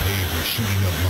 pay for shooting up.